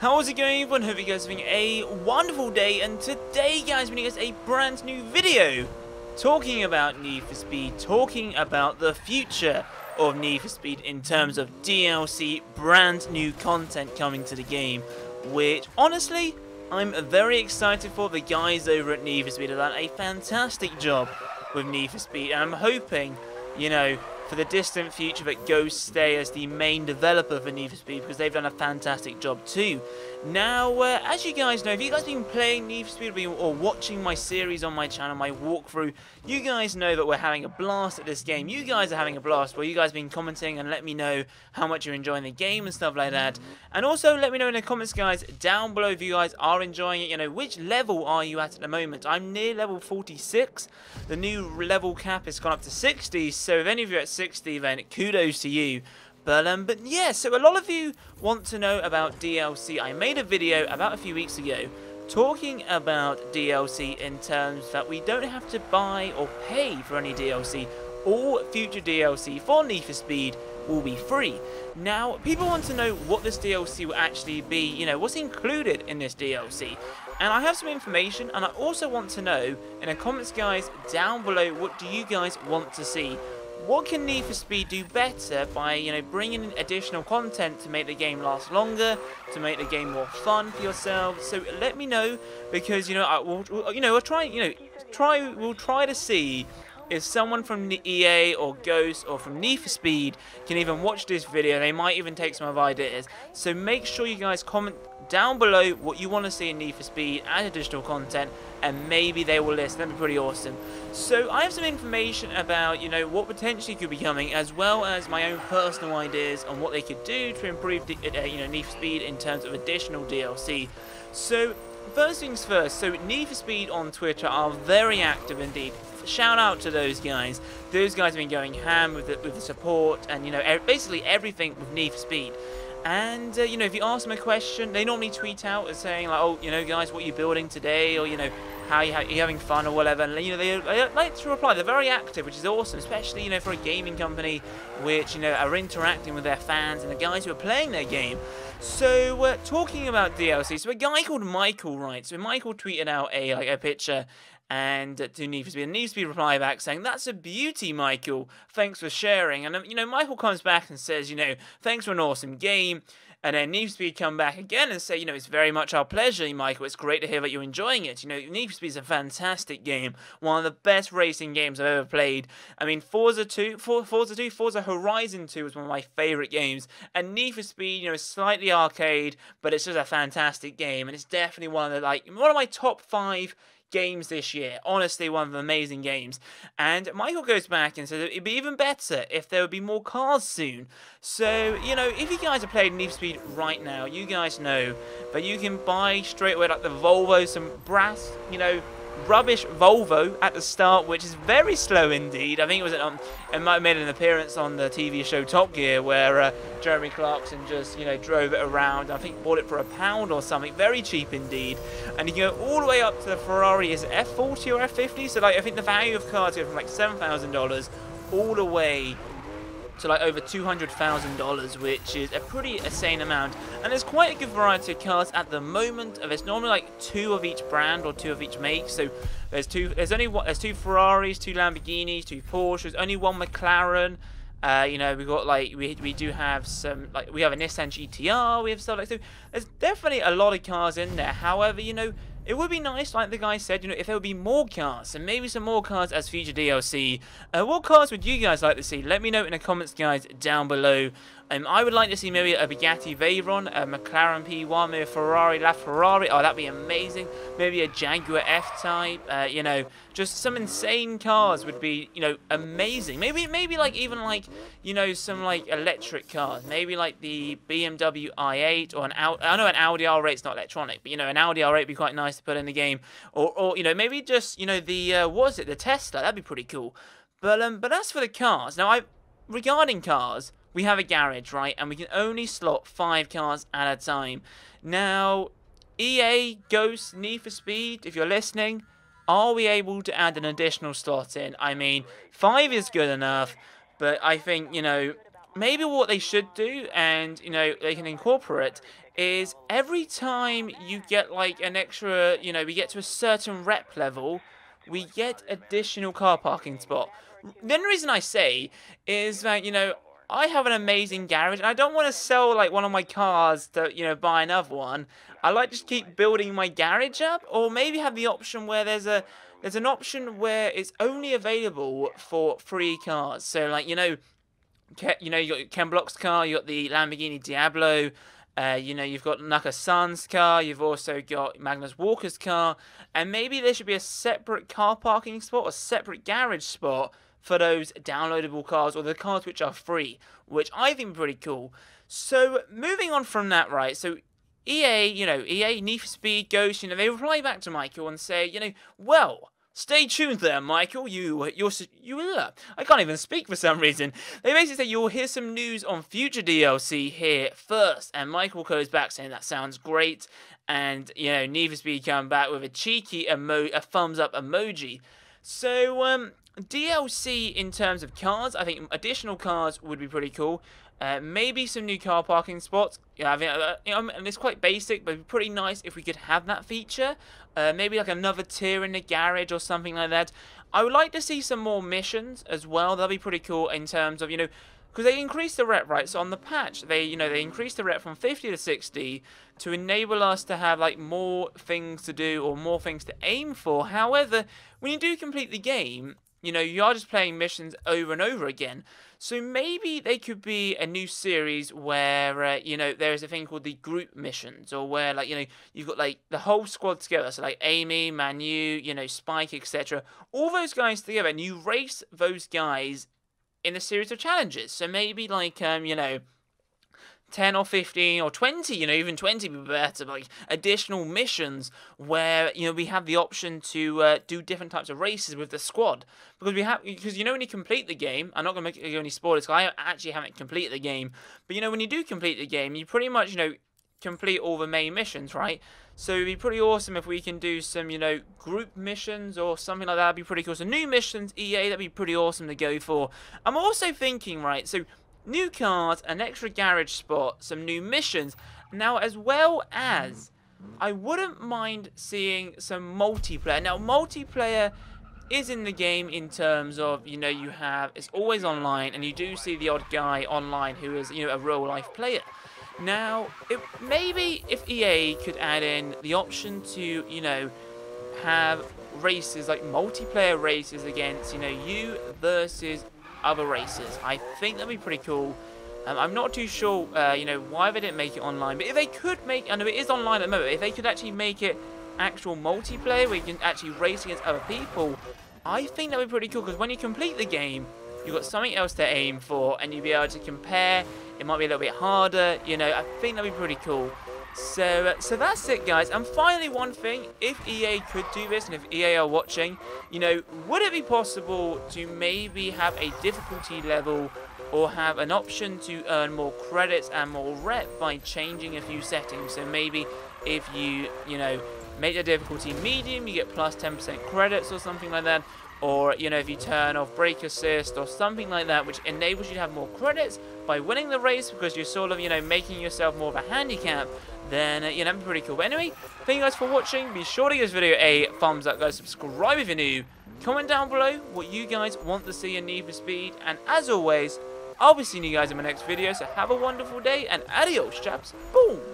How's it going everyone? Hope you guys are having a wonderful day and today guys we're going a brand new video talking about Need for Speed, talking about the future of Need for Speed in terms of DLC, brand new content coming to the game which honestly I'm very excited for. The guys over at Need for Speed have done a fantastic job with Need for Speed and I'm hoping, you know, for the distant future that Ghost stay as the main developer for Need for Speed because they've done a fantastic job too. Now, uh, as you guys know, if you guys been playing Need for Speed or watching my series on my channel, my walkthrough, you guys know that we're having a blast at this game. You guys are having a blast Well, you guys been commenting and let me know how much you're enjoying the game and stuff like that. And also let me know in the comments, guys, down below if you guys are enjoying it. You know, which level are you at at the moment? I'm near level 46. The new level cap has gone up to 60, so if any of you are at 60, then kudos to you. But, um, but yeah, so a lot of you want to know about DLC. I made a video about a few weeks ago talking about DLC in terms that we don't have to buy or pay for any DLC. All future DLC for Need for Speed will be free. Now, people want to know what this DLC will actually be, you know, what's included in this DLC. And I have some information, and I also want to know in the comments, guys, down below, what do you guys want to see? What can Need for Speed do better by, you know, bringing in additional content to make the game last longer, to make the game more fun for yourselves? So let me know because, you know, I will, you know, we'll try, you know, try, we'll try to see if someone from EA or Ghost or from Need for Speed can even watch this video, they might even take some of ideas. So make sure you guys comment down below what you want to see in Need for Speed and additional content and maybe they will list. That'd be pretty awesome. So I have some information about, you know, what potentially could be coming as well as my own personal ideas on what they could do to improve, the, uh, you know, Need for Speed in terms of additional DLC. So first things first, so Need for Speed on Twitter are very active indeed shout out to those guys. Those guys have been going ham with the, with the support and, you know, basically everything with Need for Speed. And, uh, you know, if you ask them a question, they normally tweet out as saying, like, oh, you know, guys, what are you building today? Or, you know, how you, are having fun or whatever. And, you know, they, they, like to reply. They're very active, which is awesome, especially, you know, for a gaming company which, you know, are interacting with their fans and the guys who are playing their game. So, uh, talking about DLC, so a guy called Michael, right? So Michael tweeted out a, like, a picture and to Need for Speed. And Need for Speed reply back saying, That's a beauty, Michael. Thanks for sharing. And, um, you know, Michael comes back and says, You know, thanks for an awesome game. And then Need for Speed come back again and say, you know, it's very much our pleasure, Michael. It's great to hear that you're enjoying it. You know, Need for Speed is a fantastic game. One of the best racing games I've ever played. I mean, Forza 2, Forza 2, Forza Horizon 2 is one of my favorite games. And Need for Speed, you know, is slightly arcade, but it's just a fantastic game. And it's definitely one of the, like, one of my top five games this year. Honestly, one of the amazing games. And Michael goes back and says it'd be even better if there would be more cars soon. So, you know, if you guys are playing Need for Speed right now, you guys know that you can buy straight away like the Volvo, some brass, you know, rubbish Volvo at the start, which is very slow indeed. I think it was um, it might have made an appearance on the TV show Top Gear, where uh, Jeremy Clarkson just you know drove it around. I think bought it for a pound or something, very cheap indeed. And you go all the way up to the Ferrari is it F40 or F50. So like I think the value of cars go from like seven thousand dollars all the way to like over $200,000, which is a pretty insane amount. And there's quite a good variety of cars at the moment. There's normally like two of each brand or two of each make. So there's two. There's only one. There's two Ferraris, two Lamborghinis, two Porsches. Only one McLaren. Uh, you know, we got like we we do have some like we have a Nissan GTR. We have stuff like so. There's definitely a lot of cars in there. However, you know it would be nice, like the guy said, you know, if there would be more cars, and maybe some more cars as future DLC. Uh, what cars would you guys like to see? Let me know in the comments, guys, down below. Um, I would like to see maybe a Bugatti Veyron, a McLaren P1, maybe a Ferrari LaFerrari. Oh, that'd be amazing. Maybe a Jaguar F-Type. Uh, you know, just some insane cars would be, you know, amazing. Maybe, maybe like even like, you know, some like electric cars. Maybe like the BMW i8 or an Audi. I know an Audi R8's not electronic, but you know, an Audi R8 would be quite nice to put in the game. Or, or you know, maybe just you know the uh, what was it, the Tesla? That'd be pretty cool. But um, but as for the cars, now I regarding cars we have a garage, right? And we can only slot five cars at a time. Now, EA, Ghost, Need for Speed, if you're listening, are we able to add an additional slot in? I mean, five is good enough, but I think, you know, maybe what they should do, and, you know, they can incorporate, is every time you get like an extra, you know, we get to a certain rep level, we get additional car parking spot. The only reason I say is that, you know, I have an amazing garage and I don't want to sell like one of my cars to, you know, buy another one. I like just keep building my garage up or maybe have the option where there's a there's an option where it's only available for free cars. So like, you know, you know, you got Ken Block's car, you got the Lamborghini Diablo, uh, you know, you've got Nakai-san's car, you've also got Magnus Walker's car, and maybe there should be a separate car parking spot, a separate garage spot for those downloadable cars or the cars which are free, which I think pretty cool. So moving on from that, right? So EA, you know, EA, Need for Speed, Ghost, you know, they reply back to Michael and say, you know, well, Stay tuned there, Michael. You, you're, you, uh, I can't even speak for some reason. They basically say you'll hear some news on future DLC here first. And Michael goes back saying that sounds great. And, you know, Need for Speed come back with a cheeky emo a thumbs up emoji. So, um, DLC in terms of cars, I think additional cars would be pretty cool. Uh, maybe some new car parking spots. Yeah, I mean, uh, you know, and it's quite basic, but pretty nice if we could have that feature. Uh, maybe like another tier in the garage or something like that. I would like to see some more missions as well. That'd be pretty cool in terms of, you know, because they increased the rep? So on the patch, they, you know, they increased the rep from 50 to 60 to enable us to have, like, more things to do or more things to aim for. However, when you do complete the game, you know, you are just playing missions over and over again. So maybe they could be a new series where, uh, you know, there's a thing called the group missions, or where, like, you know, you've got, like, the whole squad together. So, like, Amy, Manu, you know, Spike, etc. All those guys together, and you race those guys in a series of challenges. So maybe, like, um, you know, 10 or 15 or 20, you know, even 20 would be better, like additional missions where, you know, we have the option to uh, do different types of races with the squad. Because we have, because you know, when you complete the game, I'm not going to make any spoilers I actually haven't completed the game, but you know, when you do complete the game, you pretty much, you know, complete all the main missions, right? So it'd be pretty awesome if we can do some, you know, group missions or something like that. That'd be pretty cool. So new missions, EA, that'd be pretty awesome to go for. I'm also thinking, right, so new cars, an extra garage spot, some new missions. Now, as well as, I wouldn't mind seeing some multiplayer. Now, multiplayer is in the game in terms of, you know, you have, it's always online, and you do see the odd guy online who is, you know, a real-life player. Now, it, maybe if EA could add in the option to, you know, have races, like multiplayer races against, you know, you versus other races. I think that'd be pretty cool. Um, I'm not too sure, uh, you know, why they didn't make it online. But if they could make, I know it is online at the moment, if they could actually make it actual multiplayer where you can actually race against other people, I think that would be pretty cool. Because when you complete the game, you've got something else to aim for and you'll be able to compare. It might be a little bit harder, you know, I think that'd be pretty cool. So, uh, so that's it, guys. And finally, one thing: if EA could do this, and if EA are watching, you know, would it be possible to maybe have a difficulty level, or have an option to earn more credits and more rep by changing a few settings? So maybe if you, you know, make the difficulty medium, you get plus 10% credits or something like that. Or, you know, if you turn off brake assist or something like that, which enables you to have more credits by winning the race because you're sort of, you know, making yourself more of a handicap then, uh, you know, that'd be pretty cool. But anyway, thank you guys for watching. Be sure to give this video a thumbs up, guys. Subscribe if you're new. Comment down below what you guys want to see in Need for Speed. And as always, I'll be seeing you guys in my next video. So have a wonderful day and adios, chaps. Boom!